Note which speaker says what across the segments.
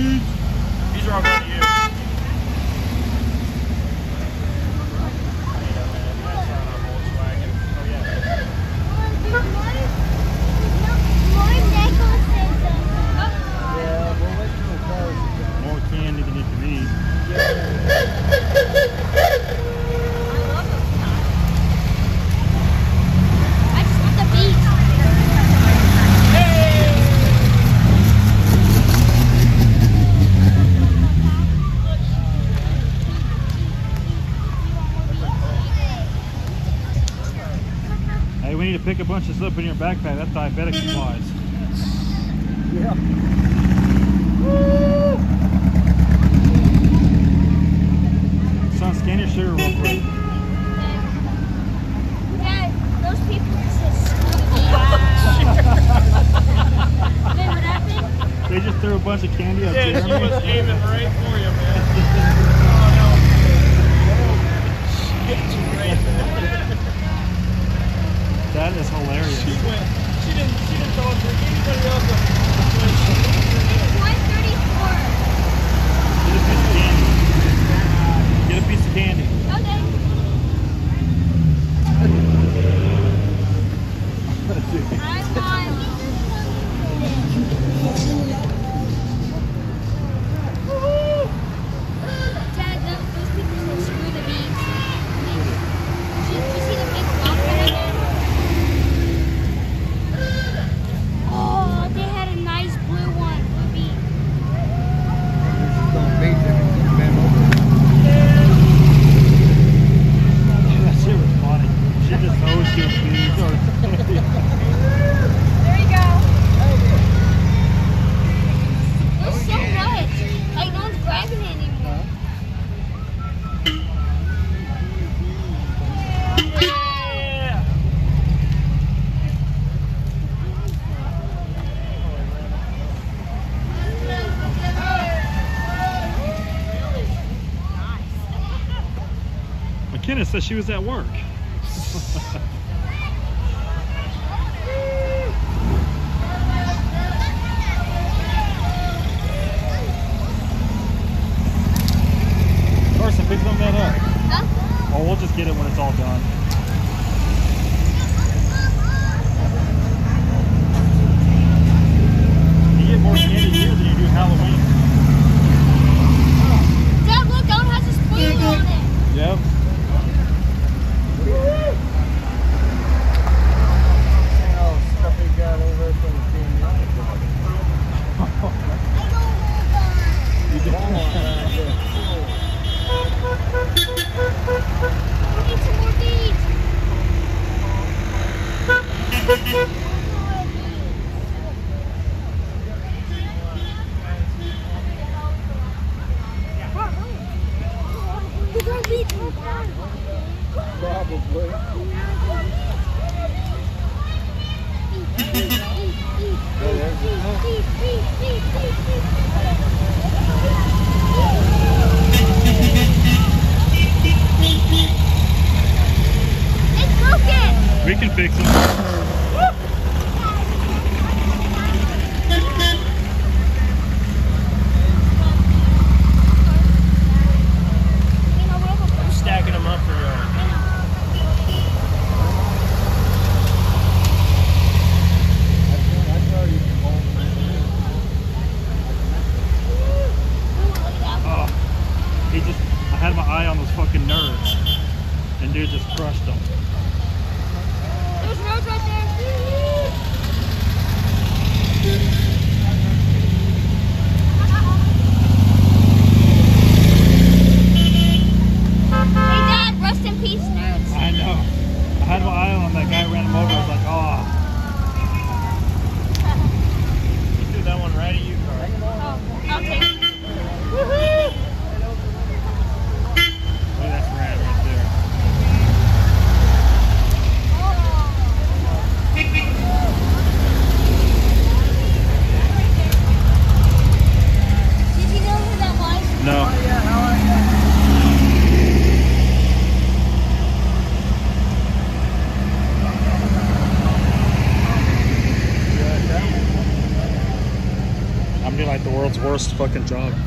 Speaker 1: Mm. Hey, we need to pick a bunch of stuff in your backpack. That's diabetic supplies.
Speaker 2: Yeah. Woo!
Speaker 1: Son, scan your sugar real quick. They just threw a bunch of candy at
Speaker 3: yeah, Yeah,
Speaker 1: she
Speaker 3: was aiming right for you, man. oh, no. Oh, shit.
Speaker 1: That is hilarious.
Speaker 3: She went. She didn't. She didn't to anybody else.
Speaker 1: that she was at work.
Speaker 4: We can
Speaker 1: fix them. he just, I had my eye on those fucking nerves. And dude just crushed them.
Speaker 3: There's right there.
Speaker 1: fucking job.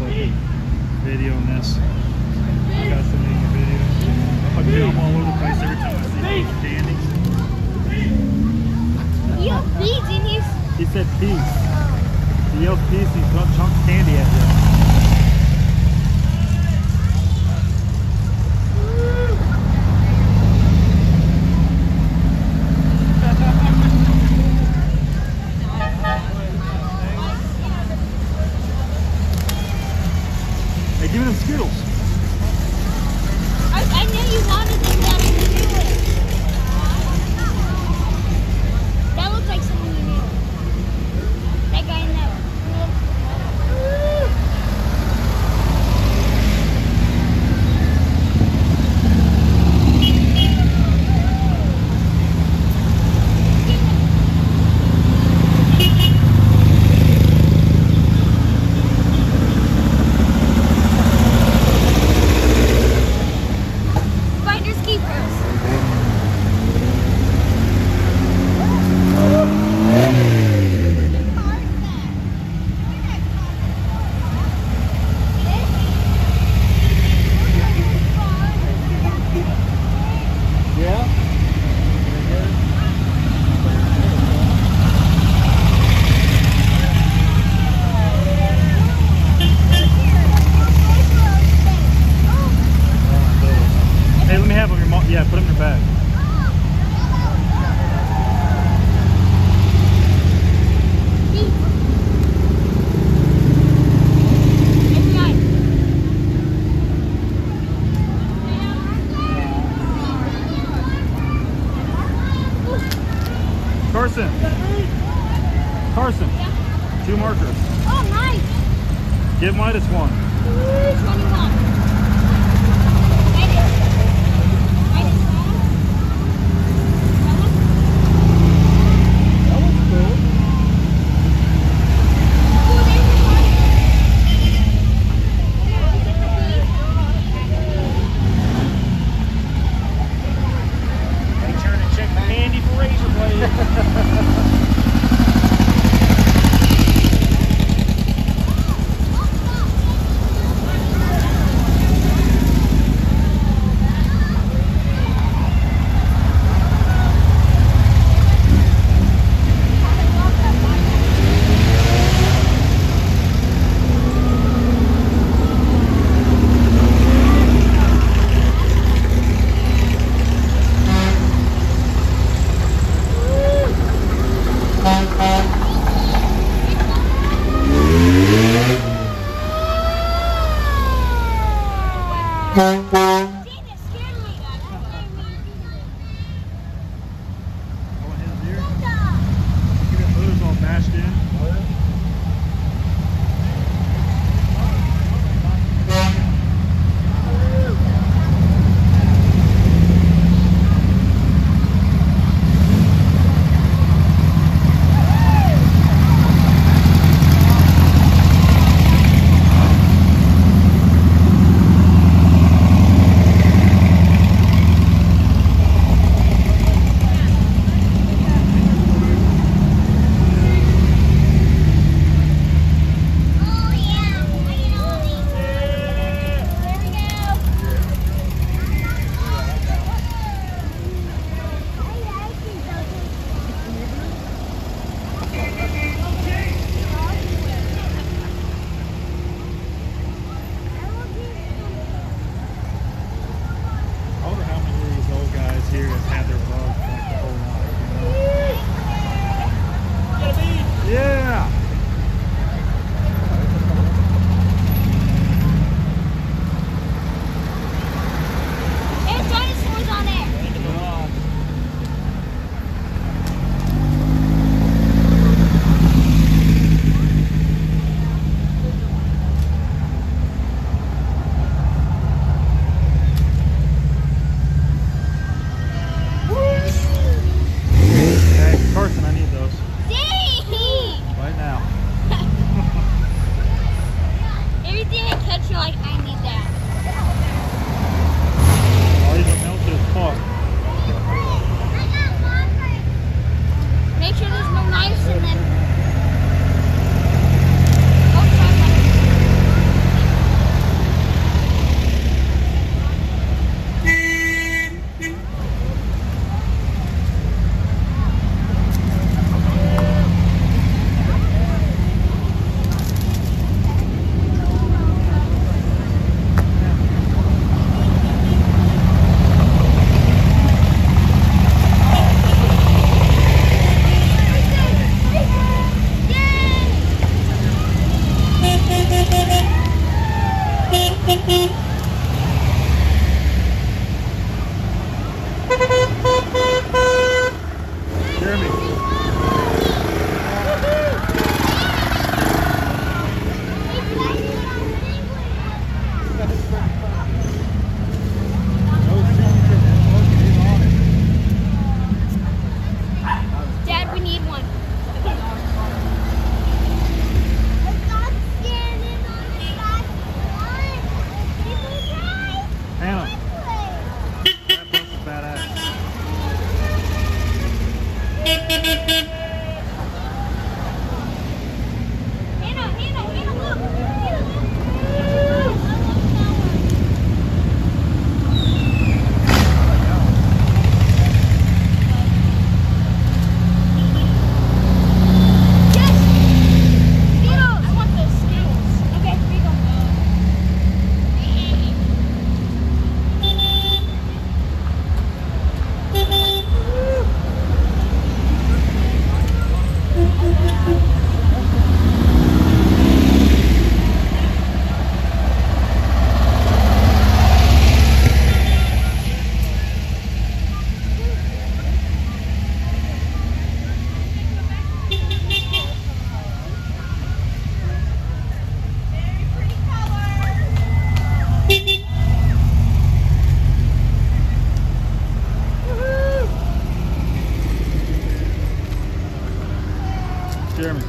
Speaker 3: German,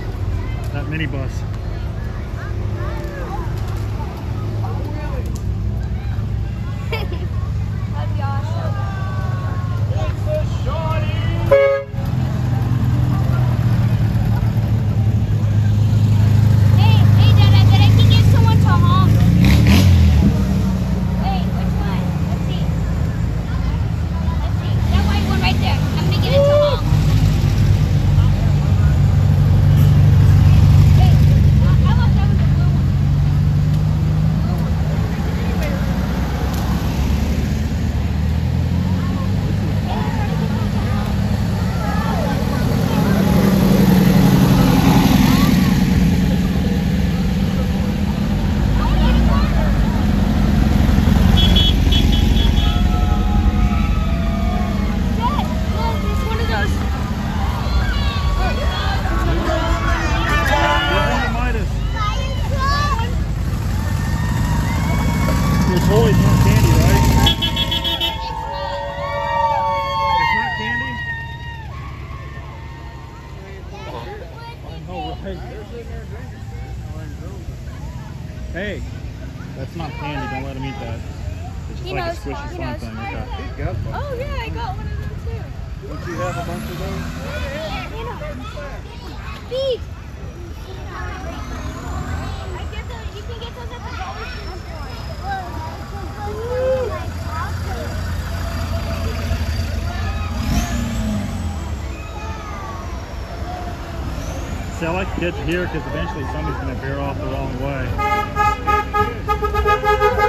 Speaker 3: that
Speaker 1: minibus.
Speaker 4: Hey,
Speaker 1: that's not candy. Don't let him eat that. It's just
Speaker 4: he
Speaker 1: like
Speaker 4: knows,
Speaker 1: a squishy
Speaker 4: he
Speaker 1: fun
Speaker 4: knows.
Speaker 1: thing. Okay.
Speaker 4: Oh yeah, I got one of them too.
Speaker 3: Don't you have a bunch of those?
Speaker 4: Beef.
Speaker 1: See, I like to get here because eventually somebody's going to veer off the wrong way.
Speaker 3: Thank you.